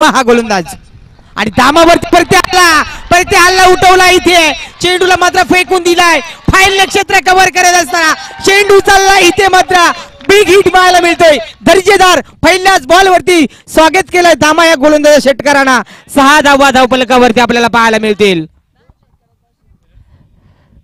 हा गोलंदाज. आणि दामावरती परती आला. परती हल्ला उठवला इथे. चेंडूला मात्र फेकून दिलाय. फाईल नक्षत्र कव्हर करत असताना चेंडू चालला इथे मात्र. बिग हिट पाहायला मिळतोय. दर्जेदार पहिल्याच बॉलवरती स्वागत केलंय दामा या गोलंदाज षटकारांना सहा धावा धावपलकावरती आपल्याला पाहायला मिळतील.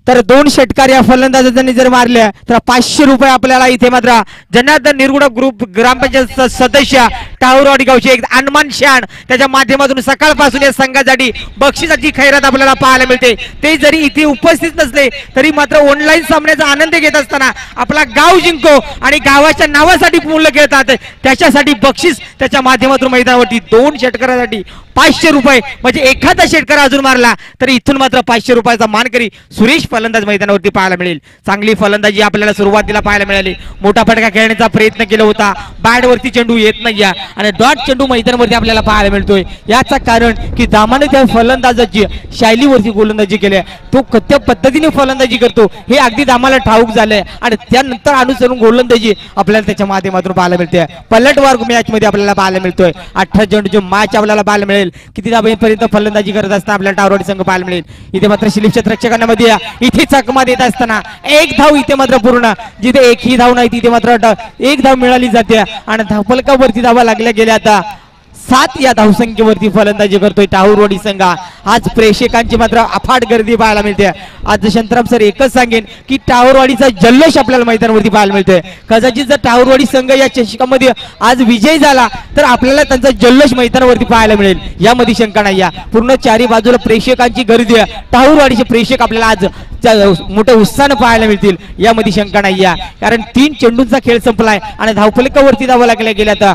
तर दोन षटकार या फलंदाजांनी जर मारल्या तर पाचशे रुपये आपल्याला इथे मात्र जनार्दन निरगुडा ग्रुप ग्रामपंचायत सदस्य टाऊरवाडी गावचे एक अनमान शान त्याच्या माध्यमातून सकाळपासून या संघासाठी बक्षिसाची खैरात आपल्याला पाहायला मिळते. ते जरी इथे उपस्थित नसले तरी मात्र ऑनलाईन सामन्याचा आनंद घेत असताना आपला गाव जिंको आणि गावाच्या नावासाठी मूल्य खेळतात. त्याच्यासाठी बक्षीस त्याच्या माध्यमातून मैदानावरती दोन षटकारासाठी पाचशे रुपये म्हणजे एखादा षटकार अजून मारला तर इथून मात्र पाचशे रुपयाचा मानकरी सुरेश फलंदाज मैदानावरती पाहायला मिळेल. चांगली फलंदाजी आपल्याला सुरुवातीला पाहायला मिळाली. मोठा फटका खेळण्याचा प्रयत्न केला होता. बॅटवरती चेंडू येत नाही आणि डॉट चेंडू मैदानावरती आपल्याला पाहायला मिळतोय. याचं कारण की दामाने त्या फलंदाजाची शैलीवरती गोलंदाजी केली तो कत्या पद्धतीने फलंदाजी करतो. हे अगदी दामाला ठाऊक झालंय. आणि त्यानंतर अनुसरून गोलंदाजी आपल्याला त्याच्या माध्यमातून पाहायला मिळते. पलटवार मॅच मध्ये आपल्याला पाहायला मिळतोय. अठरा चेंडूची मॅच आपल्याला पाहायला मिळेल. किती धाब्यापर्यंत फलंदाजी करत असताना आपल्याला टावरवाडी संघ पाहायला मिळेल. इथे मात्र शिलीप रक्षकांना मध्ये इथे चकमा देत असताना एक धाव इथे मात्र पूर्ण. जिथे एकही धाव नाही तिथे मात्र एक धाव मिळाली जाते. आणि धावपलकावरती धावा लागल्या गेल्या आता. सात या धावसंख्येवरती फलंदाजी करतोय टाहूरवाडी संघ. आज प्रेक्षकांची मात्र अफाट गर्दी पाहायला मिळते. आज शंतराम सर एकच सांगेन की टाहूरवाडीचा जल्लोष आपल्याला मैदानावरती पाहायला मिळतोय. कदाचित जर टाहूरवाडी संघ या चषकामध्ये आज विजय झाला तर आपल्याला त्यांचा जल्लोष मैदानावरती पाहायला मिळेल. यामध्ये शंका नाही या. पूर्ण चारी बाजूला प्रेक्षकांची गर्दी आहे. टाहूरवाडीचे प्रेक्षक आपल्याला आज मोठ्या उत्साहानं पाहायला मिळतील. यामध्ये शंका नाही या. कारण तीन चेंडूंचा खेळ संपलाय आणि धावफलकावरती धावा लागल्या गेल्या तर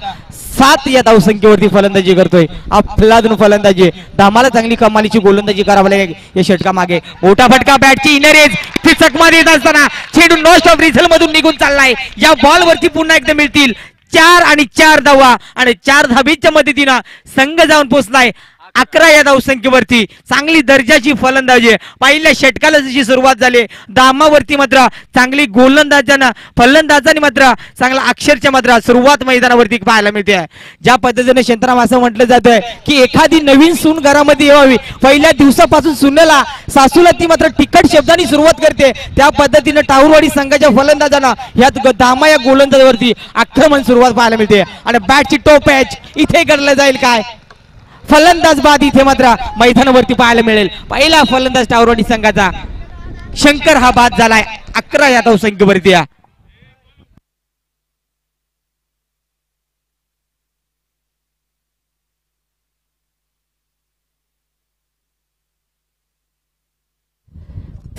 सात या धावसंख्येवरती फलंदाजी करतोय. अफलादून फलंदाजी. धामाला चांगली कमालीची गोलंदाजी करावी लागेल. या षटका मागे. मोठा फटका बॅटची इनरेज ती चकमा देत असताना छेडून नॉस्ट ऑफ रिझल मधून निघून चाललाय. या बॉल वरती पुन्हा एकदा मिळतील. चार आणि चार धावा. आणि चार धाबीच्या मदतीनं संघ जाऊन पोचलाय अकरा या धावसंख्येवरती चांगली दर्जाची फलंदाजी. पहिल्या षटकाला जशी सुरुवात झाली. दामावरती मात्र चांगली गोलंदाजानं फलंदाजाने मात्र चांगला अक्षरच्या मात्र सुरुवात मैदानावरती पाहायला मिळते. ज्या पद्धतीने शंतराम असं म्हटलं जातंय की एखादी नवीन सून घरामध्ये येवावी पहिल्या दिवसापासून सुनेला सासूला ती मात्र तिखट शब्दांनी सुरुवात करते. त्या पद्धतीनं टाऊरवाडी संघाच्या फलंदाजांना या दामा या गोलंदाजावरती आक्रमण सुरुवात पाहायला मिळते. आणि बॅटची टोप मॅच इथे घडलं जाईल काय? फलंदाज बाद इथे मात्र मैदानावरती पाहायला मिळेल. पहिला फलंदाज टावरवाडी संघाचा. शंकर हा बाद झालाय. अकरा या धावसंख्येवरती या.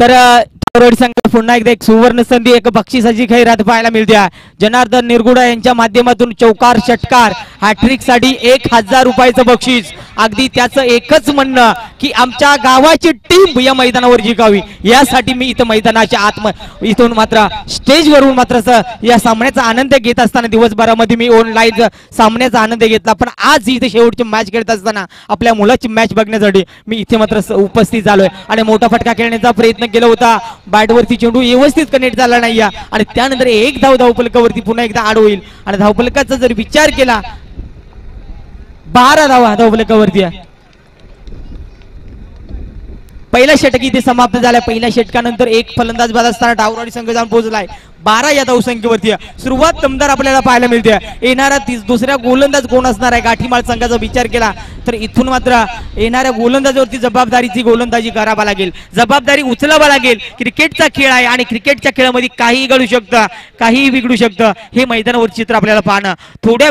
तर गरोडी संघ पुन्हा एकदा एक सुवर्ण संधी एक बक्षिसाची खैरात पाहायला मिळते. जनार्दन निरगुडा यांच्या माध्यमातून चौकार षटकार हॅट्रिकसाठी एक हजार रुपयाचं बक्षीस. अगदी त्याचं एकच म्हणणं की आमच्या गावाची टीम या मैदानावर जिंकावी. यासाठी मी इथं मैदानाच्या आत्म इथून मात्र स्टेजवरून मात्र या सामन्याचा आनंद घेत असताना दिवसभरामध्ये मी ऑनलाईन सामन्याचा आनंद घेतला. पण आज इथे शेवटची मॅच खेळत असताना आपल्या मुलाची मॅच बघण्यासाठी मी इथे मात्र उपस्थित झालोय. आणि मोठा फटका खेळण्याचा प्रयत्न केला होता. बॅटवरती चेंडू व्यवस्थित कनेक्ट झाला नाही आणि त्यानंतर एक धाव धावपलकावरती पुन्हा एकदा आड होईल. आणि धावपलकाचा जर विचार केला बारा धावा धावपलकावरती आहे. पहिला षटक इथे समाप्त झालाय पहिल्या षटकानंतर एक फलंदाज बाद असताना डावराडी संघ जाऊन पोहोचलाय. बारा या धावसंख्येवरती सुरुवात दमदार आपल्याला पाहायला मिळते. येणारा तीस दुसऱ्या गोलंदाज कोण असणार आहे? गाठीमाळ संघाचा विचार केला तर इथून मात्र येणाऱ्या गोलंदाजावरती जबाबदारीची गोलंदाजी करावा लागेल. जबाबदारी उचलावा लागेल. क्रिकेटचा खेळ आहे आणि क्रिकेटच्या खेळामध्ये काहीही घडू शकतं काहीही बिघडू शकतं. हे मैदानावर चित्र आपल्याला पाहणं. थोड्या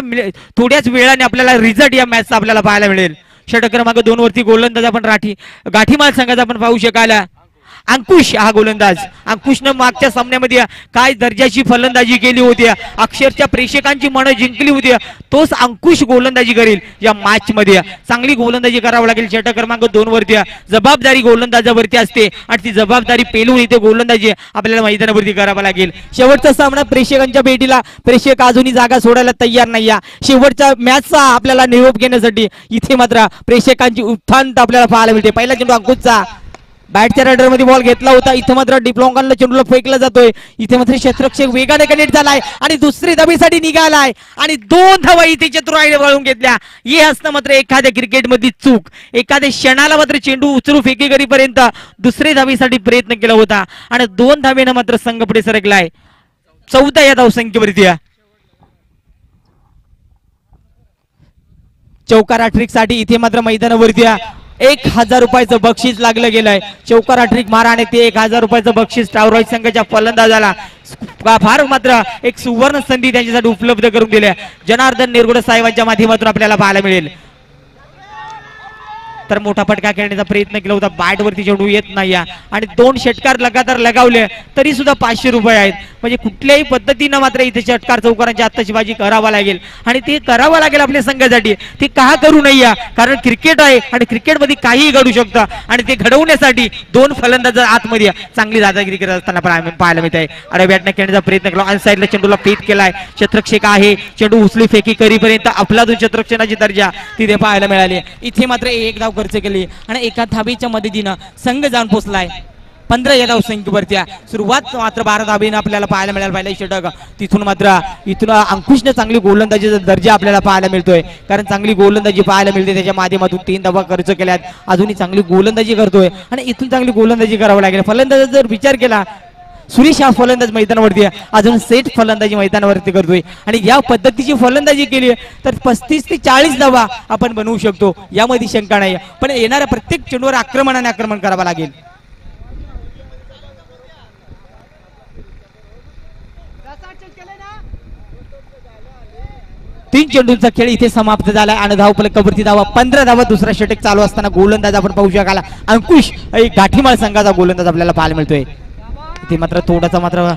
थोड्याच वेळाने आपल्याला रिझल्ट या मॅचचा आपल्याला पाहायला मिळेल. षटक क्रमांक दोन वरती गोलंदाज आपण राठी गाठीमाल संघाचा आपण पाहू शकायला अंकुश हा गोलंदाज. अंकुशनं मागच्या सामन्यामध्ये काय दर्जाची फलंदाजी केली होती. अक्षरच्या प्रेक्षकांची मनं जिंकली होती. तोच अंकुश गोलंदाजी करेल या मॅच मध्ये चांगली गोलंदाजी करावं लागेल. षटक क्रमांक दोन वरती. जबाबदारी गोलंदाजावरती असते. आणि ती जबाबदारी पेलून इथे गोलंदाजी आपल्याला मैदानावरती करावा लागेल. शेवटचा सामना प्रेक्षकांच्या भेटीला. प्रेक्षक अजूनही जागा सोडायला तयार नाही शेवटच्या मॅचचा आपल्याला निरोप घेण्यासाठी इथे मात्र प्रेक्षकांची उत्थान आपल्याला पाहायला मिळते. पहिला चेंडू अंकुशचा. बॅटच्या रायडरमध्ये बॉल घेतला होता. इथे मात्र डिप्लॉंगांना चेंडूला फेकला जातोय. इथे मात्र क्षेत्रक्षक वेगाने कनेक्ट झालाय आणि दुसरी धाबीसाठी निघालाय. आणि दोन धावा इथे चतुराई वळून घेतल्या. हे असतं मात्र एखाद्या क्रिकेटमधली चूक. एखाद्या क्षणाला मात्र चेंडू उचलू फेकी करीपर्यंत दुसरी धावीसाठी प्रयत्न केला होता. आणि दोन धावेनं मात्र संघ पुढे सरकलाय. चौदा या धावसंख्येवरती आहे. चौकारसाठी इथे मात्र मैदानावरती एक हजार रुपयाचं बक्षीस लागलं गेलंय. चौकार ट्रिक माराने ते एक हजार रुपयाचं बक्षीस टावरॉय संघाच्या फलंदाजाला फार मात्र एक सुवर्ण संधी त्यांच्यासाठी उपलब्ध करून दिल्या जनार्दन निरगुड साहेबांच्या माध्यमातून आपल्याला पाहायला मिळेल. तर मोठा फटका खेळण्याचा प्रयत्न केला होता. बॅट वरती चेंडू येत नाही. आणि दोन षटकार लगातार लगावले तरी सुद्धा पाचशे रुपये आहेत. म्हणजे कुठल्याही पद्धतीनं मात्र इथे षटकार चौकारांची आत्ताची करावा लागेल. आणि ते करावं लागेल आपल्या संघासाठी. ते का करू नये? कारण क्रिकेट आहे आणि क्रिकेटमध्ये काहीही घडू शकतं. आणि ते घडवण्यासाठी दोन फलंदाज आतमध्ये चांगली दादागिरी करत असताना पाहायला पाहायला मिळत आहे अरे बॅटने खेळण्याचा प्रयत्न केला. आणि साईडला चेंडूला फेक केलाय. शत्रक्षक आहे. चेंडू उचली फेकी करीपर्यंत आपला जो शत्रक्षणाची दर्जा तिथे पाहायला मिळाली. इथे मात्र एक धाव खर्च केली आणि एका थाबीच्या मदतीनं संघ जाऊन पोहोचलाय पंधरा या धाव संख्येवरती आहे. सुरुवात मात्र बारा धाबीनं आपल्याला पाहायला मिळायला पाहिजे षटक. तिथून मात्र इथून अंकुशने चांगली गोलंदाजीचा दर्जा आपल्याला पाहायला मिळतोय. कारण चांगली गोलंदाजी पाहायला मिळते. त्याच्या माध्यमातून तीन धावा खर्च केल्यात. अजूनही चांगली गोलंदाजी करतोय. आणि इथून चांगली गोलंदाजी करावी लागेल. फलंदाजा जर विचार केला सुरेश हा फलंदाज मैदानावरती आहे. अजून सेट फलंदाजी मैदानावरती करतोय. आणि या पद्धतीची फलंदाजी केली तर पस्तीस ते चाळीस धावा आपण बनवू शकतो. यामध्ये शंका नाही. पण येणाऱ्या प्रत्येक चेंडूवर आक्रमणाने आक्रमण करावं लागेल. तीन चेंडूंचा खेळ इथे समाप्त झाला आणि धावफलकावरती धावा. पंधरा धावा दुसरा षटक चालू असताना गोलंदाज आपण पाहू शकाला. अंकुश एक गाठीमाळ संघाचा गोलंदाज आपल्याला पाहायला मिळतोय. ती मात्र थोडासा मात्र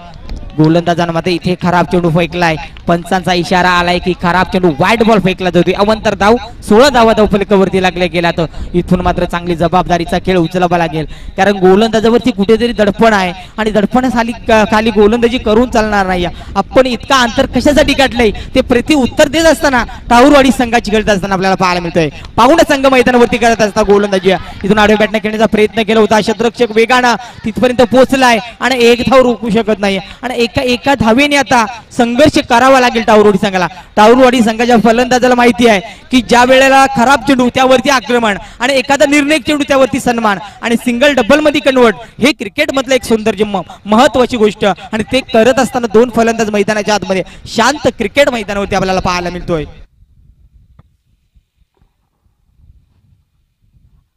गोलंदाजानं मात्र इथे खराब चेंडू फेकलाय. पंचांचा इशारा आलाय की खराब चेंडू वाईट बॉल फेकला जातोय अवंतर धाव सोळा धावा धावफलकावरती लागल्या गेला तर इथून मात्र चांगली जबाबदारीचा खेळ उचलावा लागेल. कारण गोलंदाजावरती कुठेतरी दडपण आहे आणि दडपणाखाली खाली गोलंदाजी करून चालणार नाही. आपण इतका अंतर कशासाठी काढलंय ते प्रति उत्तर देत असताना टाऊरवाडी संघाची खेळत असताना आपल्याला पाहायला मिळतोय. पाहुणा संघ मैदानावरती करत असता गोलंदाजी. इथून आडव्या बॅटने खेळण्याचा प्रयत्न केला होता. शत्रक्षक वेगानं तिथपर्यंत पोहोचलाय आणि एक धाव रोखू शकत नाही. आणि एका एका धावेने आता संघर्ष करावा लागेल टाऊरवाडी संघाला. टाऊरवाडी संघाच्या फलंदाजाला माहिती आहे की ज्या वेळेला खराब चेंडू त्यावरती आक्रमण आणि एखादा निर्णय चेंडू त्यावरती सन्मान आणि सिंगल डबलमध्ये कन्वर्ट हे क्रिकेट मधलं एक सौंदर्य महत्वाची गोष्ट. आणि ते करत असताना दोन फलंदाज मैदानाच्या आतमध्ये शांत क्रिकेट मैदानावरती आपल्याला पाहायला मिळतोय.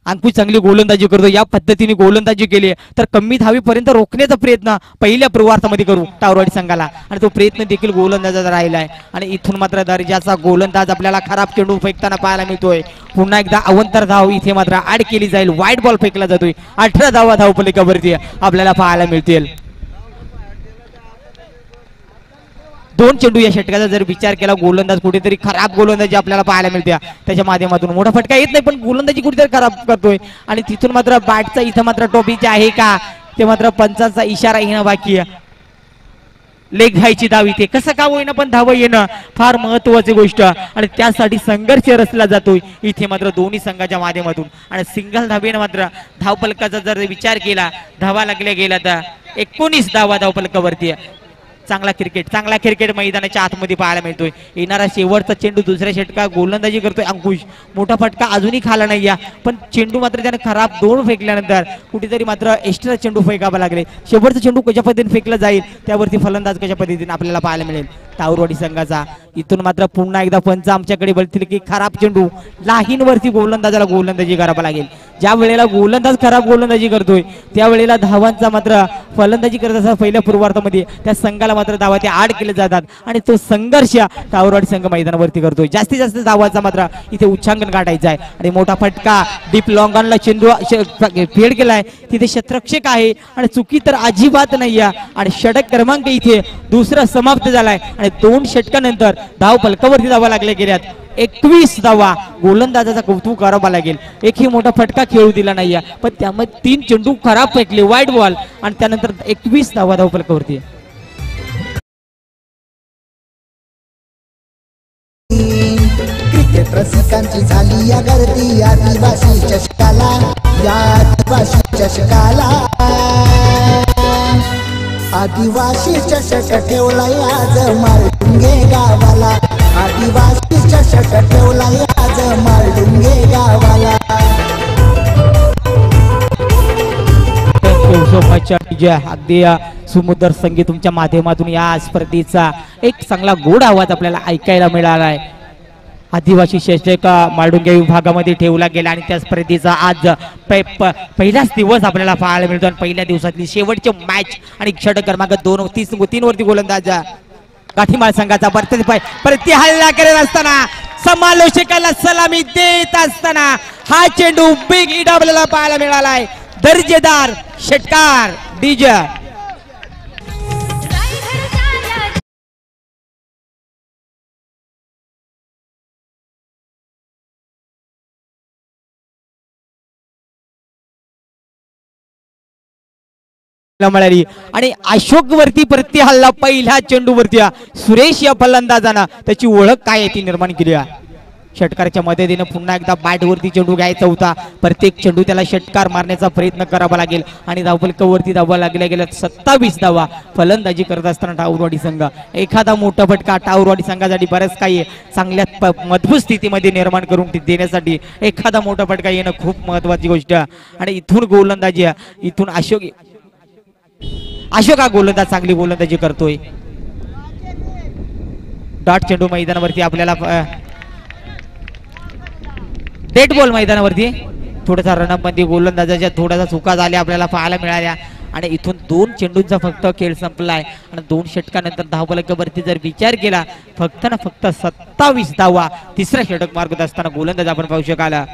अंकुश चांगली गोलंदाजी करतो या पद्धतीने गोलंदाजी केली तर कमी धावीपर्यंत रोखण्याचा प्रयत्न पहिल्या पूर्वार्थामध्ये करू टावरवाडी संघाला. आणि तो प्रयत्न देखील गोलंदाजाचा राहिला आहे. आणि इथून मात्र दर्जाचा गोलंदाज आपल्याला खराब चेंडू फेकताना पाहायला मिळतोय. पुन्हा एकदा अवंतर धाव इथे मात्र आड केली जाईल. वाईट बॉल फेकला जातोय. अठरा धावा धावपलिकावरती आपल्याला पाहायला मिळतील. दोन चेंडू या षटकाचा जर विचार केला गोलंदाज कुठेतरी खराब गोलंदाजी आपल्याला पाहायला मिळते. त्याच्या माध्यमातून मोठा फटका येत नाही पण गोलंदाजी कुठेतरी खराब करतोय. आणि तिथून मात्र बॅटचा इथं मात्र टोपीचे आहे का ते मात्र पंचांचा इशारा येणं बाकी आहे. लेग घ्यायची धाव इथे. कसं का होईना पण धाव येणं फार महत्वाची गोष्ट. आणि त्यासाठी संघर्ष रचला जातोय. इथे मात्र दोन्ही संघाच्या माध्यमातून. आणि सिंगल धावेनं मात्र धावपलकाचा जर विचार केला धावा लागल्या गेला तर एकोणीस धावा धावपलकावरती चांगला क्रिकेट चांगला क्रिकेट मैदानाच्या आतमध्ये पाहायला मिळतोय. येणारा शेवटचा चेंडू दुसऱ्या षटका गोलंदाजी करतोय अंकुश. मोठा फटका अजूनही खाला नाही या. पण चेंडू मात्र त्याने खराब दोन फेकल्यानंतर कुठेतरी मात्र एक्स्ट्रा चेंडू फेकावा लागले. शेवटचा चेंडू कशा पद्धतीने फेकला जाईल त्यावरती फलंदाज कशा पद्धतीने आपल्याला पाहायला मिळेल? तावरवाडी संघाचा इथून मात्र पुन्हा एकदा पंच आमच्याकडे बोलतील की खराब चेंडू. लाहीनवरती गोलंदाजाला गोलंदाजी करावा लागेल. ज्या वेळेला गोलंदाज खराब गोलंदाजी करतोय त्यावेळेला धावांचा मात्र फलंदाजी करत असताना पहिल्या पूर्वार्थामध्ये त्या संघाला मात्र धावा ते आड केले जातात आणि तो संघर्ष टावरवाडी संघ मैदानावरती करतोय. जास्तीत जास्त धावाचा मात्र इथे उच्चांकन काढायचा आहे. आणि मोठा फटका डीप लॉंगॉनला चेंडू श- फेड केलाय. तिथे शत्रक्षक आहे आणि चुकी तर अजिबात नाही आहे आणि षटक क्रमांक इथे दुसरा समाप्त झालाय. आणि दोन षटकानंतर धाव पलकावरती धावा लागल्या गेल्यात. एकवीस धावा. गोलंदाजाचा कौतुक करावा लागेल. एकही मोठा फटका खेळू दिला नाहीये. पण त्यामध्ये तीन चेंडू खराब फेकले वाईट बॉल आणि त्यानंतर एकवीस धावा धाव पलकावरती. रसिकांची झाली या गर्दी आदिवासी चषकाला या आदिवासी चषकाला. आदिवासी चषक ठेवला आज माळडुंगे गावाला. आदिवासी चषक ठेवला आज माळडुंगे गावाला. थँक्यू अगदी संगीत तुमच्या माध्यमातून या स्पर्धेचा एक चांगला गोड आवाज आपल्याला ऐकायला मिळाला आहे आदिवासी शस्त्रक माडुंगे विभागामध्ये ठेवला गेला आणि त्या स्पर्धेचा आज पहिलाच दिवस आपल्याला पाहायला मिळतो. आणि पहिल्या दिवसातली शेवटची मॅच आणि षट क्रमांक दोन तीस तीन वरती गोलंदाज काठीमाळ संघाचा परत प्रति हल्ला करत असताना समालोचकाला सलामी देत असताना हा चेंडू बिग हिट पाहायला मिळालाय. दर्जेदार षटकार डीजे मिळाली आणि अशोक वरती प्रति हल्ला पहिल्या चेंडू वरती सुरेश या फलंदाजानं त्याची ओळख काय आहे ती निर्माण केली आहे. षटकाराच्या मदतीनं पुन्हा एकदा बॅट वरती चेंडू घ्यायचा होता. प्रत्येक चेंडू त्याला षटकार मारण्याचा प्रयत्न करावा लागेल. आणि धावफलकावरती धावा लागल्या गेल्या सत्तावीस धावा फलंदाजी करत असताना टाऊरवाडी संघ. एखादा मोठा फटका टाऊरवाडी संघासाठी बरंच काही चांगल्या प- मजबूत स्थितीमध्ये निर्माण करून देण्यासाठी एखादा मोठा फटका येणं खूप महत्वाची गोष्ट आणि इथून गोलंदाजी इथून अशोक अशोक हा गोलंदाज चांगली गोलंदाजी करतोय. डॉट चेंडू मैदानावरती आपल्याला डेट बॉल मैदानावरती. थोडासा रनअपमध्ये गोलंदाजाच्या थोड्याशा चुका झाल्या आपल्याला पाहायला मिळाल्या. आणि इथून दोन चेंडूंचा फक्त खेळ संपलाय. आणि दोन षटकानंतर धावफलकावरती जर विचार केला फक्त ना फक्त सत्तावीस धावा तिसरा षटक मार्गत असताना गोलंदाज आपण पाहू शकाला.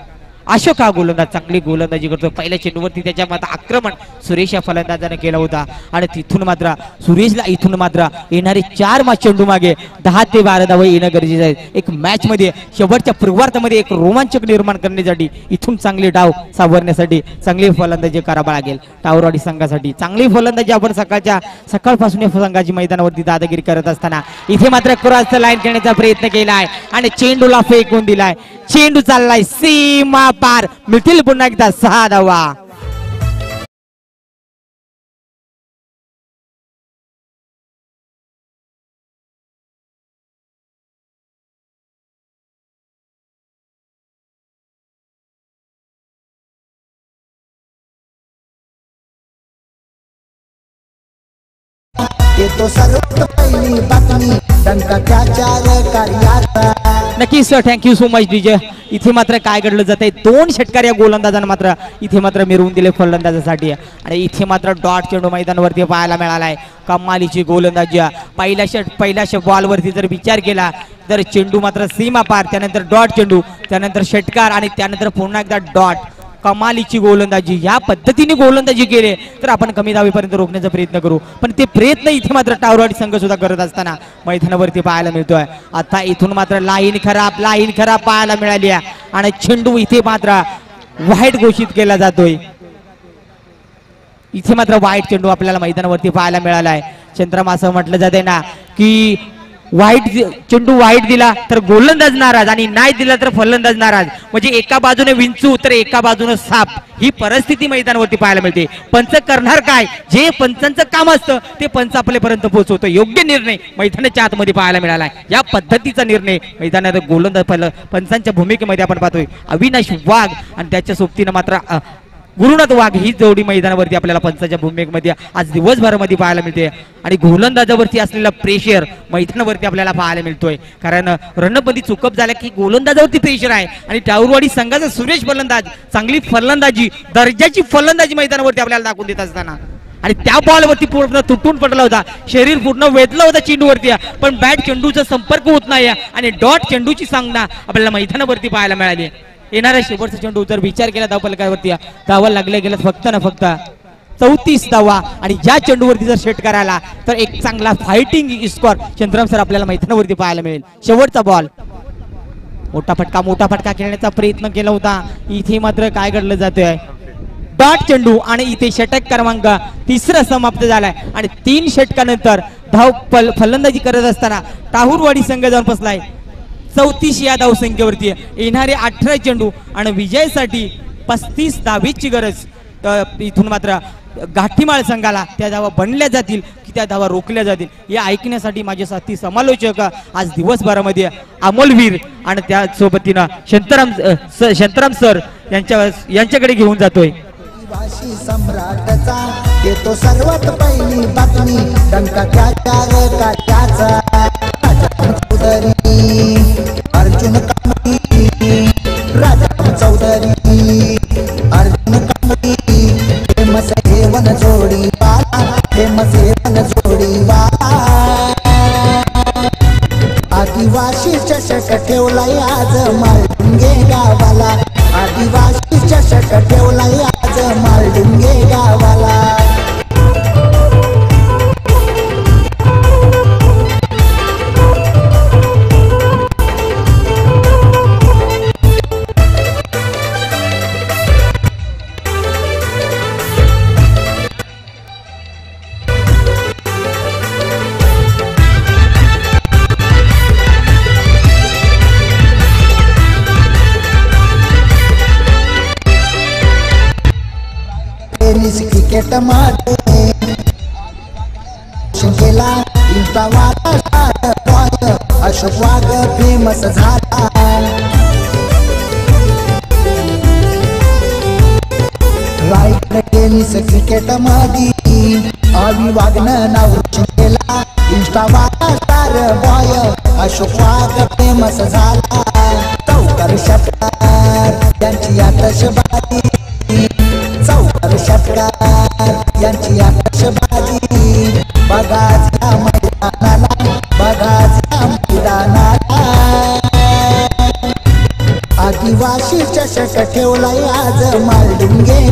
अशोक हा गोलंदाज चांगली गोलंदाजी करतो. पहिल्या चेंडूवरती त्याच्या मात्र आक्रमण सुरेश या फलंदाजाने केला होता. आणि तिथून मात्र सुरेशला इथून मात्र येणारे चार मॅच चेंडू मागे. दहा ते बारा धावा येणं गरजेचं आहे. एक मॅच मध्ये शेवटच्या पूर्वार्थामध्ये एक रोमांचक निर्माण करण्यासाठी इथून चांगले डाव सावरण्यासाठी चांगली फलंदाजी करावा लागेल. टावरवाडी संघासाठी. चांगली फलंदाजी आपण सकाळच्या सकाळपासून या संघाची मैदानावरती दादागिरी करत असताना इथे मात्र क्रॉस लाईन खेळण्याचा प्रयत्न केला आहे आणि चेंडूला फेकून दिलाय. चेंडू चाललाय. सीमा पार. मिळतील पुन्हा एकदा सहा धावा. येतो सर्व पहिली बातमी. नक्कीच sir thank you so much DJ इथे मात्र काय घडलं जात आहे दोन षटकार या गोलंदाजांना मात्र इथे मात्र मिरवून दिले फलंदाजासाठी. आणि इथे मात्र डॉट चेंडू मैदानावरती पाहायला मिळाला आहे कमालीची गोलंदाजी. पहिल्या षट पहिल्या ष बॉलवरती जर विचार केला तर चेंडू मात्र सीमा पार त्यानंतर डॉट चेंडू त्यानंतर षटकार आणि त्यानंतर पुन्हा एकदा डॉट कमालीची गोलंदाजी या पद्धतीने गोलंदाजी केले तर आपण कमी धावेपर्यंत रोखण्याचा प्रयत्न करू. पण ते प्रयत्न इथे मात्र टावरवाडी संघ सुद्धा करत असताना मैदानावरती पाहायला मिळतोय. आता इथून मात्र लाईन खराब लाईन खराब पाहायला मिळाली आहे. आणि चेंडू इथे मात्र वाईट घोषित केला जातोय. इथे मात्र वाईट चेंडू आपल्याला मैदानावरती पाहायला मिळाला आहे चंद्रमा असं म्हटलं जाते ना की वाईट चेंडू वाईट दिला तर गोलंदाज नाराज आणि नाही दिला तर फलंदाज नाराज. म्हणजे एका बाजूने विंचू तर एका बाजूने साप. ही परिस्थिती मैदानावरती पाहायला मिळते. पंच करणार काय? जे पंचांचं काम असतं ते पंच आपल्यापर्यंत पोहोचवतं. योग्य निर्णय मैदानाच्या आतमध्ये पाहायला मिळाला या पद्धतीचा निर्णय मैदानात गोलंदाज फल पंचांच्या भूमिकेमध्ये आपण पाहतोय. अविनाश वाघ आणि त्याच्या सोबतीनं मात्र गुरुनाथ वाघ ही जोडी मैदानावरती आपल्याला पंचाच्या भूमिकेमध्ये आज दिवसभरामध्ये पाहायला मिळते. आणि गोलंदाजावरती असलेला प्रेशर मैदानावरती आपल्याला पाहायला मिळतोय. कारण रणपती चुकप झाल्या की गोलंदाजावरती प्रेशर आहे. आणि टाऊरवाडी संघाचा सुरेश फलंदाज चांगली फलंदाजी दर्जाची फलंदाजी मैदानावरती आपल्याला दाखवून देत असताना. आणि त्या बॉलवरती पूर्ण तुटून पडला होता. शरीर पूर्ण वेधलं होतं चेंडूवरती. पण बॅट चेंडूचा संपर्क होत नाही. आणि डॉट चेंडूची सांगना आपल्याला मैदानावरती पाहायला मिळाली. येणाऱ्या शेवटचा चेंडू जर विचार केला धावपलकावरती धावा लागल्या गेल्या फक्त ना फक्त. चौतीस धावा आणि ज्या चेंडूवरती जर शेट आला तर एक चांगला फायटिंग स्कोर चंद्रम सर आपल्याला मैदानावरती पाहायला मिळेल. शेवटचा बॉल मोठा फटका मोठा फटका खेळण्याचा प्रयत्न केला होता. इथे मात्र काय घडलं जातोय? डॉट चेंडू आणि इथे षटक क्रमांक तिसरा समाप्त झालाय. आणि तीन षटकानंतर धाव फल फलंदाजी करत असताना टाहूरवाडी संघ जाऊन बसलाय. चौतीस या धावसंख्येवरती येणारे अठरा चेंडू आणि विजयासाठी पस्तीस धावीची गरज इथून मात्र गाठीमाळ संघाला त्या धावा बनल्या जातील की त्या धावा रोखल्या जातील हे ऐकण्यासाठी माझे साथी समालोचक आज दिवसभरामध्ये अमोलवीर आणि त्यासोबतीनं शंतराम शंतराम सर यांच्या यांच्याकडे घेऊन जातोय. भाषी सम्राटचा येतो सर्वात पहिली बातमी अर्जुन कामती राजा चौधरी अर्जुन कामती फेमस हेवन जोडी वाला फेमस हेवन जोडी वाला. आदिवासी चषक ठेवला आज मा क्रिकेटमध्ये केला इंस्टावाला star boy Ashok Wagh famous झाला राईट टेनिस क्रिकेटमध्ये अवि वागणं नाव केला इंस्टावाला star boy Ashok Wagh famous झाला चौकार षटकार त्यांची यांची आकाशबाजी. बघाच्या मैदानाला बघाच्या मैदानाला. आदिवासी चषक ठेवलाय आज मालडुंगे.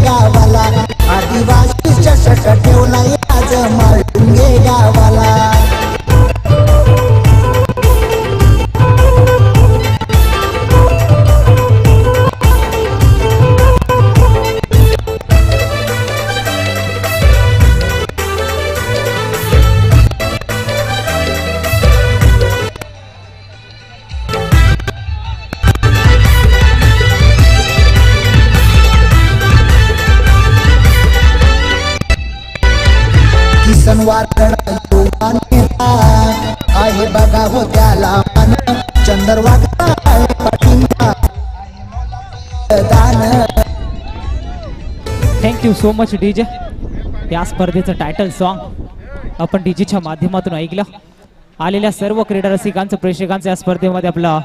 सो मच डी जे या स्पर्धेचं टायटल सॉन्ग आपण डीजेच्या माध्यमातून ऐकलं. आलेल्या सर्व क्रीडा रसिकांचं प्रेक्षकांचं या स्पर्धेमध्ये आपलं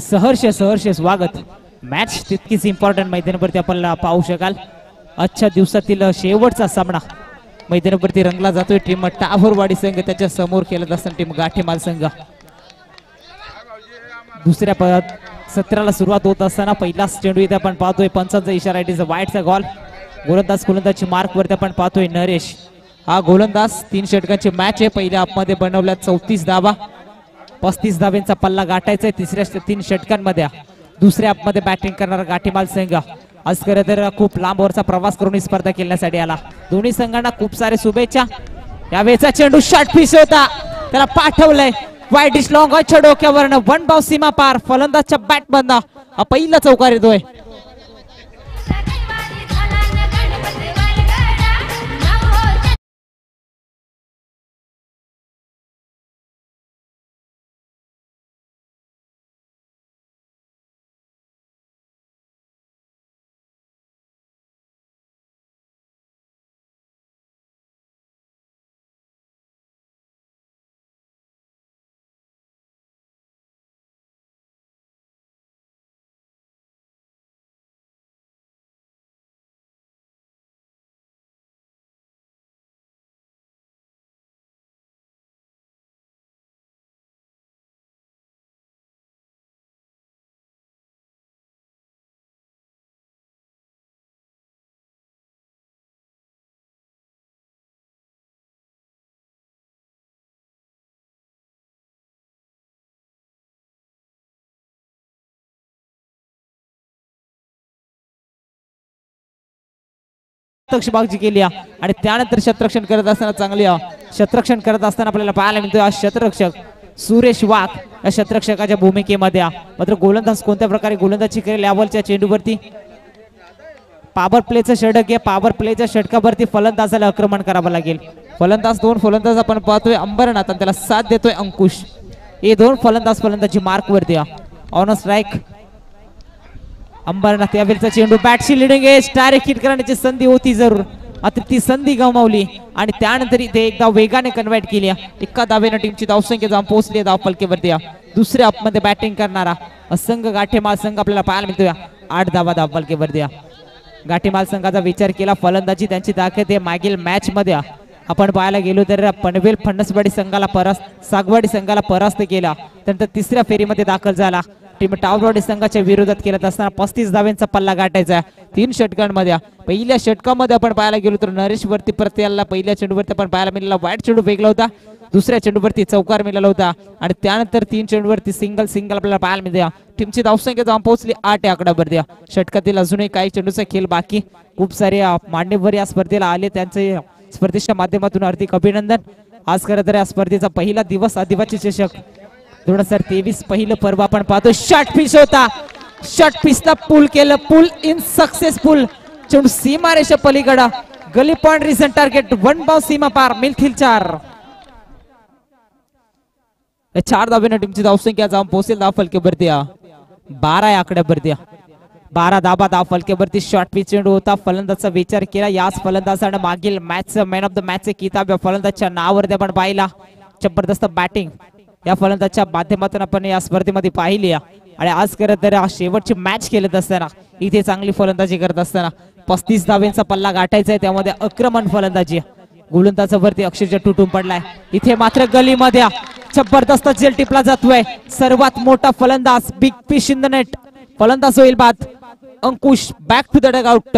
सहर्ष सहर्ष स्वागत. मॅच तितकीच इम्पॉर्टंट मैदानावरती आपण पाहू शकाल. आजच्या दिवसातील शेवटचा सामना मैदानावरती रंगला जातोय. टीम टाभोरवाडी संघ त्याच्यासमोर खेळत असताना टीम गाठेमाल संघ. दुसऱ्या प- सत्राला सुरुवात होत असताना पहिलाच चेंडू इथे आपण पाहतोय. पंचांचा इशारा इट इज वाईटचा गॉल गोलंदाज गोलंदाजची मार्क वरती आपण पाहतोय नरेश. हा गोलंदाज तीन षटकांची मॅच आहे. पहिल्या मध्ये बनवल्या चौतीस धावा. पस्तीस धाब्यांचा पल्ला गाठायचा आहे. तिसऱ्या तीन षटकांमध्ये. दुसऱ्या मध्ये बॅटिंग करणारा गाठीमाल संघ. आज खरं तर खूप लांबवरचा प्रवास करून ही स्पर्धा खेळण्यासाठी आला. दोन्ही संघांना खूप सारे शुभेच्छा. या वेळचा चेंडू शॉर्ट पीस होता. त्याला पाठवलंय. वाईट डिश लॉंग डोक्यावरनं वन बाव सीमा पार. फलंदाजच्या बॅट बंदा हा पहिला चौकार येतोय. शतकबागजी केली आणि त्यानंतर शतरक्षण करत असताना चांगली आहे. शतरक्षण करत असताना आपल्याला पाहायला मिळतो आज शतरक्षक. सुरेश वाघ या शतरक्षकाच्या भूमिकेमध्ये मात्र गोलंदाज कोणत्या प्रकारे गोलंदाजी करेल यावरच्या चेंडूवरती? पावर प्लेचं षटक या पावर प्लेच्या षटकावरती फलंदाजाला आक्रमण करावं लागेल. फलंदाज दोन फलंदाज आपण पाहतोय. अंबरनाथ आणि त्याला साथ देतोय अंकुश. हे दोन फलंदाज फलंदाजी मार्क वरती ऑन स्ट्राईक अंबरनाथ यावेळचा चेंडू. बॅटशी लिडिंग एज डायरेक्ट हिट करण्याची संधी होती जरूर. आता ती संधी गमावली. आणि त्यानंतर इथे एकदा वेगाने कन्व्हर्ट केली. एका दावेनं टीमची धावसंख्या जाऊन पोहोचली धाव द्या दुसऱ्या मध्ये बॅटिंग करणारा असंघ गाठेमाल संघ आपल्याला पाहायला मिळतोय. आठ धावा धाव द्या गाठीमाल संघाचा विचार केला. फलंदाजी त्यांची ताकद आहे. मागील मॅच मध्ये आपण पाहायला गेलो तर पनवेल फणसवाडी संघाला परास्त सागवाडी संघाला परास्त केला. त्यानंतर तिसऱ्या फेरीमध्ये दाखल झाला. टीम टावरवाडी संघाच्या विरोधात खेळत असताना पस्तीस धाव्यांचा पल्ला गाठायचा. तीन षटकांमध्ये पहिल्या षटकामध्ये आपण पाहायला गेलो तर नरेश वरती प्रत्येला पहिल्या चेंडूवरती आपण पाहायला मिळाला वाईट चेंडू फेकला होता. दुसऱ्या चेंडूवरती चौकार मिळाला होता. आणि त्यानंतर तीन चेंडूवरती सिंगल सिंगल आपल्याला पाहायला मिळते टीमची धावसंख्या जाऊन पोहोचली. आठ या आकड्यावरती षटकातील अजूनही काही चेंडूचा खेळ बाकी. खूप सारे मांडेवर या स्पर्धेला आले. त्यांचे स्पर्धेच्या माध्यमातून हार्दिक अभिनंदन. आज खरं तर या स्पर्धेचा पहिला दिवस आदिवासी चषक. दोन हजार तेवीस पहिलं पर्व आपण पाहतो. शॉर्ट होता. शॉर्ट पिचला पूल केलं. पूल इन सक्सेसफुल चेंडू सीमा रेषा पलीकडं. Gully point reason target one बाव सीमा पार. मिलखिल चार. चार धाब्यानं टीमची धावसंख्या जाऊन पोहोचेल. धाव फलकेवरती बारा या आकड्यावरती बारा दाबा धाव फलकेवरती शॉर्ट पिच चेंडू होता. फलंदाजचा विचार केला. याच फलंदाजानं मागील match man of the match किताब या फलंदाजच्या नावावरती आपण पाहिला. जबरदस्त बॅटिंग या फलंदाजच्या माध्यमातून आपण या स्पर्धेमध्ये पाहिली आणि आज करत तर शेवटची मॅच खेळत असताना इथे चांगली फलंदाजी करत असताना पस्तीस धावेंचा पल्ला गाठायचा आहे त्यामध्ये आक्रमण फलंदाजी. आहे. गोलंदाजा वरती अक्षरशः तुटून पडलाय. इथे मात्र गलीमध्ये जबरदस्त जेल टिपला जातोय. सर्वात मोठा फलंदाज big fish in the net फलंदाज होईल बाद. Ankush back to the dugout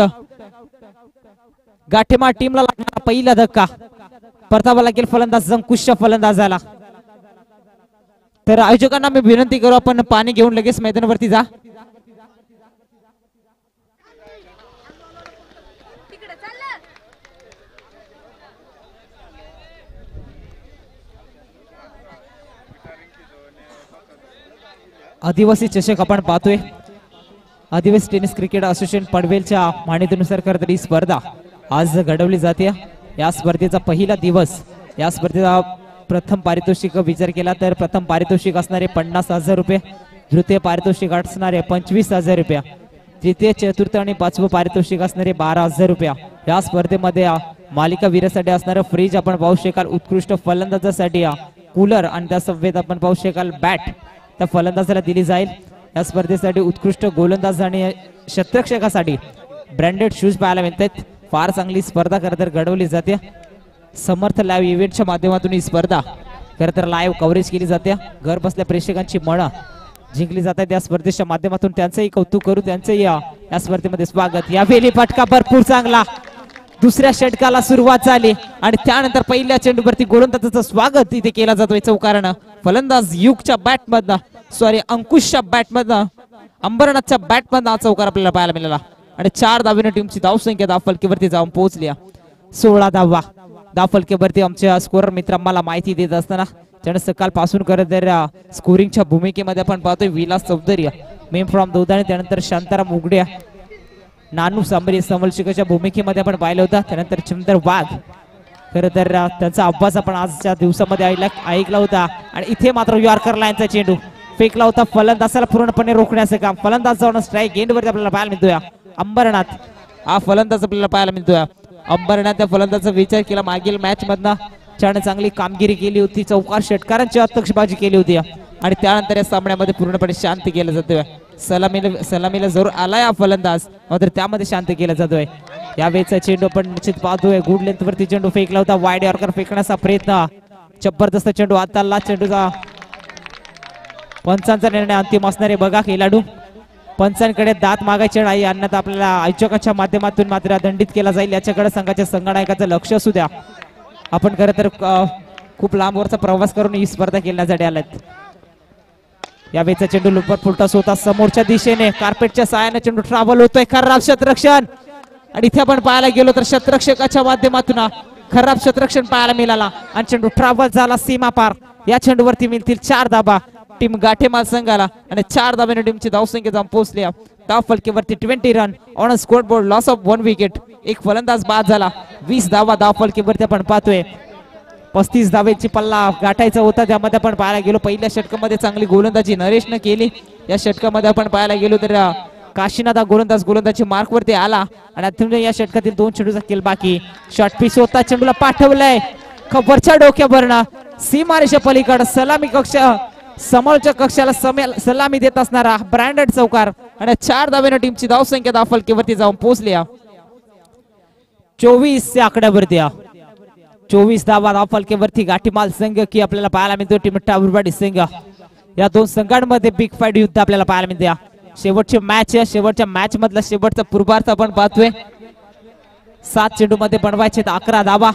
गाठेमा टीमला लागणारा पहिला धक्का. परतावा लागेल फलंदाज अंकुशच्या फलंदाजाला. तर आयोजकांना मी विनंती करू आपण पाणी घेऊन लगेच मैदानावरती जा. आदिवासी चषक आपण पाहतोय. आदिवासी टेनिस क्रिकेट असोसिएशन पडवेलच्या मान्यतेनुसार खरं तर ही स्पर्धा आज घडवली जाते. या स्पर्धेचा पहिला दिवस या स्पर्धेचा प्रथम पारितोषिक विचार केला तर प्रथम पारितोषिक असणारे पन्नास हजार रुपये तृतीय पारितोषिक असणारे पंचवीस हजार रुपये तृतीय चतुर्थ आणि पाचवं पारितोषिक असणारे बारा हजार रुपया. या स्पर्धेमध्ये मालिका वीरासाठी असणारं फ्रीज आपण पाहू शकाल. उत्कृष्ट फलंदाजासाठी कूलर आणि त्या सव्वेत आपण पाहू शकाल. बॅट त्या फलंदाजाला दिली जाईल. या स्पर्धेसाठी उत्कृष्ट गोलंदाज आणि शतरक्षकासाठी ब्रँडेड शूज पाहायला मिळतात. फार चांगली स्पर्धा खरं तर घडवली जाते. समर्थ लाईव्ह इव्हेंटच्या माध्यमातून ही स्पर्धा. खरं तर लाईव्ह कव्हरेज केली जाते. घर बसल्या प्रेक्षकांची मळ जिंकली जातात या स्पर्धेच्या माध्यमातून. त्यांचंही कौतुक करू त्यांचंही या स्पर्धेमध्ये स्वागत. यावेळी फटका भरपूर चांगला. दुसऱ्या षटकाला सुरुवात झाली आणि त्यानंतर पहिल्या चेंडूवरती गोलंदाजाचं स्वागत इथे केला जातोय चौकारानं. फलंदाज युगच्या बॅट मधनं सॉरी अंकुशच्या बॅट मधनं अंबरनाथच्या बॅटमधनं हा चौकार आपल्याला पाहायला मिळाला. आणि चार धावेनं टीमची धावसंख्या धावफलकीवरती जाऊन पोहोचली सोळा धावा. धावफलकीवरती आमच्या स्कोरर मित्र आम्हाला माहिती देत असताना त्यानं सकाळपासून करत तर स्कोरिंगच्या भूमिकेमध्ये आपण पाहतोय विलास चौधरी मेम फ्रॉम दोदाने त्यानंतर शांताराम उगड्या नानू सांबरे समलशिकाच्या भूमिकेमध्ये आपण पाहिलं होतं त्यानंतर चंदर वाघ खरं तर त्यांचा अभ्यास आपण आजच्या दिवसामध्ये ऐकला ऐकला होता आणि इथे मात्र यॉर्कर लाईनचा चेंडू. फेकला होता फलंदाजाला पूर्णपणे रोखण्याचं काम. फलंदाज जाऊन स्ट्राईक गेंडवरती आपल्याला पाहायला मिळतोय. अंबरनाथ हा फलंदाज आपल्याला पाहायला मिळतोय. अंबरनाथ त्या फलंदाचा विचार केला. मागील मॅच मधनं छान चांगली कामगिरी केली होती. चौकार षटकारांची अध्यक्षबाजी केली होती. आणि त्यानंतर या सामन्यामध्ये पूर्णपणे शांत केलं जातोय. सलामीला सलामीला जरूर आलाय हा फलंदाज. मात्र त्यामध्ये शांत केला जातोय. यावेळेचा चेंडू पण निश्चित पाहतोय. गुड लेंथ वरती चेंडू फेकला होता. वाईड यॉर्कर फेकण्याचा प्रयत्न. जबरदस्त चेंडू आता चेंडूचा पंचांचा निर्णय अंतिम असणारे बघा खेळाडू. पंचांकडे दात मागायचे नाही. अन्यथा आपल्याला आयोजकाच्या माध्यमातून मात्र दंडित केला जाईल. याच्याकडे संघाच्या संगणकाचं लक्ष असू द्या. आपण खरं तर खूप लांबवरचा प्रवास करून ही स्पर्धा खेळण्यासाठी आलात. यावेळेचा चेंडू लुपर फुलटस होता समोरच्या दिशेने. कार्पेटच्या सहाय्याने चेंडू ट्रॅव्हल होतोय. खराब शतरक्षण. आणि इथे आपण पाहायला गेलो तर शतरक्षकाच्या माध्यमातून खराब शतरक्षण पाहायला मिळाला. आणि चेंडू ट्रॅव्हल झाला सीमा पार. या चेंडूवरती मिळतील चार धाबा. टीम गाठेमाल संघाला आणि चार धाब्याने टीमची धावसंख्या जाऊन पोहोचली धाव फलकेवरती twenty run on scoreboard loss of one wicket एक फलंदाज बाद झाला वीस धावा धाव फलकेवरती आपण पाहतोय पस्तीस धावेची पल्ला गाठायचा होता त्यामध्ये आपण पाहायला गेलो पहिल्या षटकामध्ये चांगली गोलंदाजी नरेशनं केली या षटकामध्ये आपण पाहायला गेलो तर काशीनाथा काशीनाथ हा गोलंदाज गोलंदाजी मार्कवरती आला आणि अत्यंत या षटकातील दोन चेंडूचा केल बाकी शॉर्ट पिच होता चेंडूला पाठवलाय खबरच्या डोक्या डोक्यावरनं सीमारेषा पलीकडे सलामी कक्ष समोरच्या कक्षाला समे- सलामी देत असणारा ब्रँडेड चौकार आणि चार धावेनं टीमची धावसंख्या धाव फलकेवरती जाऊन पोहोचल्या. चोवीस या आकड्यावरती चोवीस धावा धाव फलकेवरती गाठीमाल संघ की आपल्याला पाहायला मिळतो टीम टाबुरबाडी संघ. या दोन संघांमध्ये बिग फाईट युद्ध आपल्याला पाहायला मिळते. शेवटची मॅच या शेवटच्या मॅच मधला शेवटचा पूर्वार्थ आपण पाहतोय. सात चेंडू मध्ये बनवायचे अकरा धावा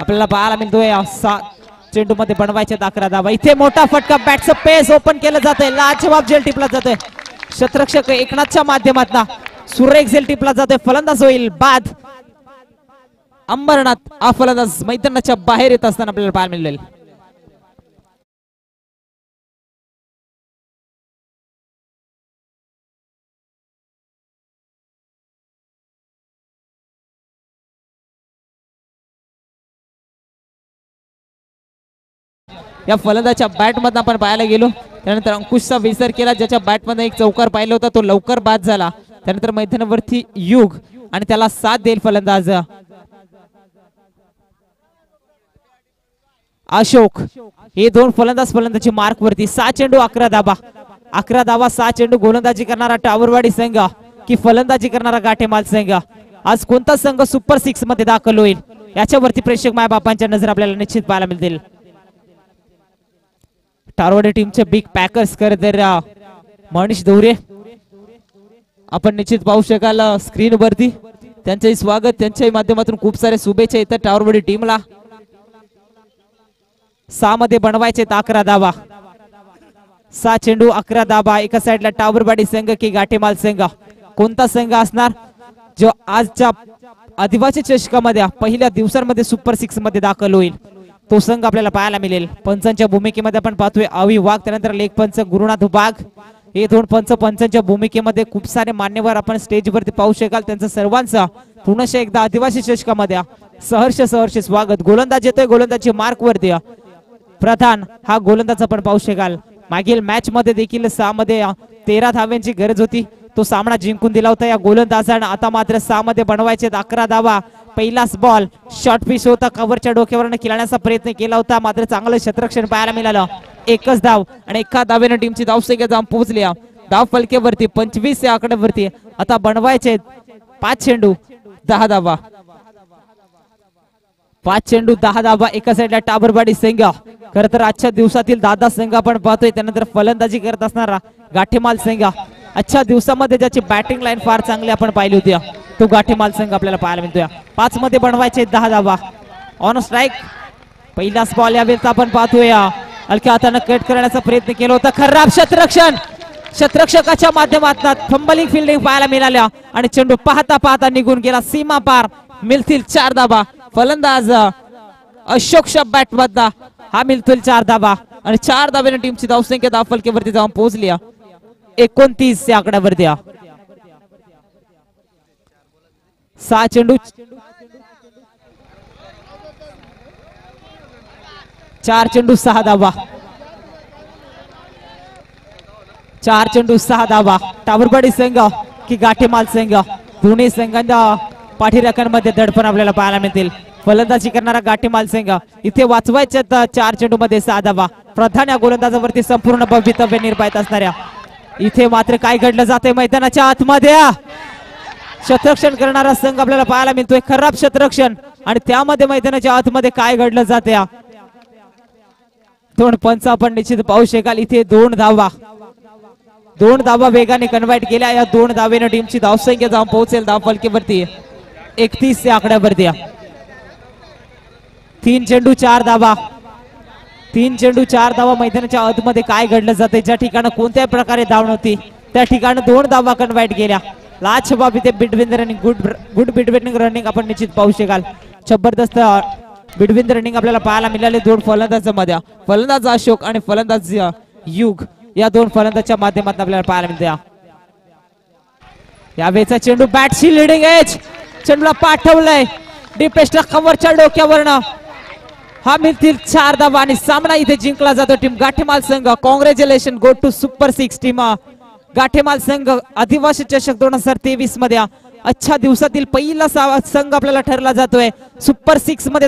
आपल्याला पाहायला मिळतोय या सात चेंडू मध्ये बनवायचे दाखरा दाबा इथे मोठा फटका बॅटचं पेस ओपन केलं जातंय. लाजवाब जेल टिपला जातोय. शतरक्षक एकनाथच्या माध्यमातून सुरेख झेल टिपला जातोय. फलंदाज होईल बाद. अंबरनाथ हा फलंदाज मैदानाच्या बाहेर येत असताना आपल्याला पाहायला मिळेल. या फलंदाच्या बॅट मधनं आपण पाहायला गेलो. त्यानंतर अंकुशचा विसर केला ज्याच्या बॅटमध्ये एक चौकार पाहिला होता तो लवकर बाद झाला. त्यानंतर मैदानावरती युग आणि त्याला साथ देईल फलंदाज. अशोक हे दोन फलंदाज फलंदाजी मार्क वरती. सहा चेंडू अकरा धाबा अकरा धाबा सहा चेंडू गोलंदाजी करणारा टावरवाडी संघ की फलंदाजी करणारा गाठेमाल संघ. आज कोणता संघ सुपर सिक्समध्ये दाखल होईल? याच्यावरती प्रेक्षक मायबापांच्या नजर आपल्याला निश्चित पाहायला मिळतील. टारवाडे टीमचे बिग पॅकर्स तर मनीष धोरे आपण निश्चित पाहू शकाल स्क्रीन वरती. त्यांचंही स्वागत त्यांच्याही माध्यमातून खूप सारे शुभेच्छा येतात टावरवाडी टीमला सहा मध्ये बनवायचे अकरा दाबा सहा चेंडू अकरा दाबा एका साईडला टावरबाडी संघ की गाठेमाल संघ. कोणता संघ असणार? जो आजच्या आदिवासी चषकामध्ये पहिल्या दिवसांमध्ये सुपर सिक्समध्ये दाखल होईल. तो संघ आपल्याला पाहायला मिळेल. पंचांच्या भूमिकेमध्ये आपण पाहतोय अवी वाघ त्यानंतर लेखपंच गुरुनाथ वाघ हे दोन पंच पंचांच्या भूमिकेमध्ये खूप सारे मान्यवर आपण स्टेजवरती पाहू शकाल. त्यांचं सर्वांचं पुनश एकदा आदिवासी चषकामध्ये सहर्ष सहर्ष स्वागत. गोलंदाज येतोय गोलंदाजी मार्क वरती प्रधान हा गोलंदाज आपण पाहू शकाल. मागील मॅच मध्ये देखील सहा मध्ये तेरा धाव्यांची गरज होती. तो सामना जिंकून दिला होता या गोलंदाजानं. आता मात्र सहा मध्ये बनवायचे अकरा धावा. पहिलाच बॉल शॉर्ट पिच होता. कव्हरच्या डोक्यावरनं खेळण्याचा प्रयत्न केला होता. मात्र चांगलं क्षेत्ररक्षण पाहायला मिळालं. एकच धाव आणि एका धावेनं टीमची धावसंख्या जाऊन पोहोचली. धाव फलकेवरती पंचवीस या आकड्यावरती. आता बनवायचे पाच चेंडू दहा धावा. पाच चेंडू दहा धावा. एका साईडला टाबरबाडी संघ. खर तर आजच्या दिवसातील दादा संघ आपण पाहतोय. त्यानंतर फलंदाजी करत असणारा गाठेमाल संघ. आजच्या दिवसामध्ये ज्याची बॅटिंग लाईन फार चांगली आपण पाहिली होती. तो गाठीमाल संघ आपल्याला पाहायला मिळतोय. पाच मध्ये बनवायचे दहा धाबा ऑन स्ट्राईक पहिलाच बॉल यावेळेस आपण पाहतोय. हलक्या हातानं कट करण्याचा प्रयत्न केला होता. खराब शतरक्षण. शतरक्षकाच्या माध्यमातून फंबलिंग फिल्डिंग पाहायला मिळाल्या. आणि चेंडू पाहता पाहता निघून गेला. सीमा पार. मिळतील चार धाबा फलंदाज अशोक शब बॅट मधला. हा मिळतील चार धाबा आणि चार धाब्याने टीमची धावसंख्या दाफलकेवरती जाऊन पोहोचली. एकोणतीस या आकड्यावर द्या. सहा चेंडू. चार चेंडू सहा धाबा चार चेंडू सहा धाबा टावरबाडी संघ की गाठीमाल संघ. दोन्ही संघांच्या पाठीराखांमध्ये दडपण आपल्याला पाहायला मिळतील. फलंदाजी करणारा गाठीमाल संघ. इथे वाचवायच्या तर चार चेंडू मध्ये सहा धाबा प्रधान या गोलंदाजावरती संपूर्ण भवितव्य निर्भयत असणाऱ्या इथे मात्र काय घडलं जाते मैदानाच्या आतमध्ये? शतरक्षण करणारा संघ आपल्याला पाहायला मिळतोय. खराब शतरक्षण. आणि त्यामध्ये मैदानाच्या आतमध्ये काय घडलं जाते दोन पंच आपण निश्चित पाहू शकाल. इथे दोन धावा. दोन धावा वेगाने कन्व्हर्ट केल्या. या दोन धावेनं टीमची धावसंख्या जाऊन पोहोचेल धावपलकीवरती एकतीस या आकड्यावरती. तीन चेंडू चार धावा. तीन चेंडू चार धावा मैदानाच्या आतमध्ये काय घडलं जाते ज्या ठिकाणी कोणत्याही प्रकारे धाव नव्हती त्या ठिकाणी दोन धावा कन्वर्ट गेल्या. लाच बाब इथे between running good good between running आपण निश्चित पाहू शकाल. जबरदस्त बिटवीन रनिंग आपल्याला पाहायला मिळाले दोन फलंदाजांमध्ये फलंदाज अशोक आणि फलंदाज युग या दोन फलंदाजच्या माध्यमातून आपल्याला पाहायला मिळते यावेळेचा चेंडू बॅटशी लिडिंग एज चेंडूला पाठवलंय. डिपेस्टला कव्हरच्या डोक्यावरनं. हा मिळतील चार धावा आणि सामना इथे जिंकला जातो. टीम गाठेमाल संघ congratulation go to super six team Gathemal संघ आदिवासी चषक दोन हजार तेवीसमध्ये. अच्छा दिवसातील पहिला सा- संघ आपल्याला ठरला जातोय. सुपर सिक्समध्ये